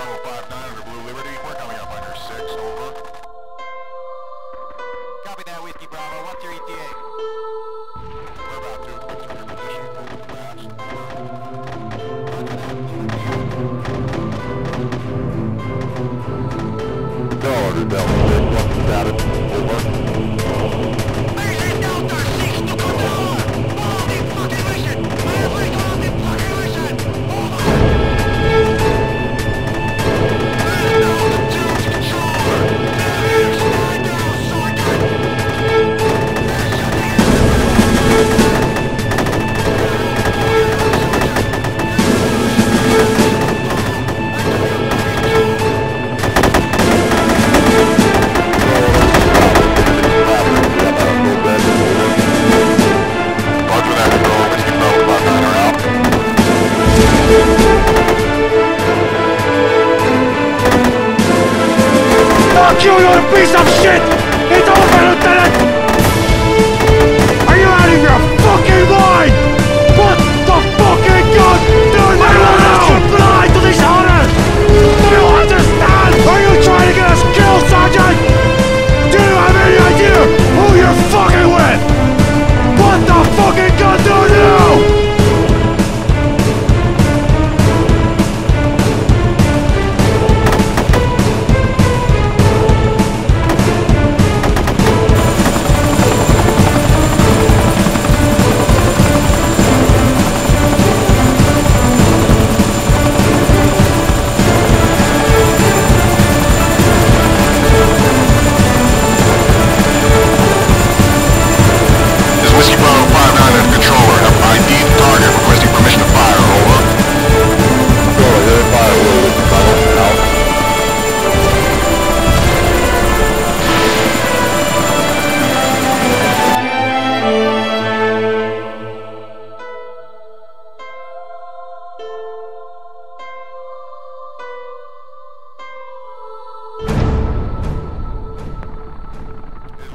Bravo 5-9 under Blue Liberty. We're coming up under 6, over. Copy that, Whiskey Bravo. What's your ETA? Order Delta 6, what's the status? You're a piece of shit! It's over, Lieutenant!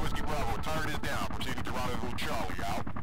Whiskey Bravo. Target is down. Proceeding to Rendezvous Charlie. Out.